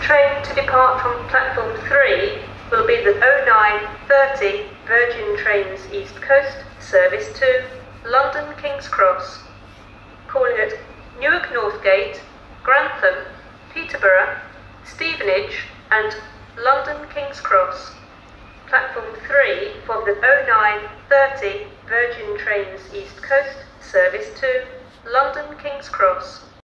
train to depart from platform 3 will be the 0930 Virgin Trains East Coast service to London King's Cross, calling at Newark Northgate, Grantham, Peterborough, Stevenage and London King's Cross. Platform 3 for the 0930 Virgin Trains East Coast service to London King's Cross.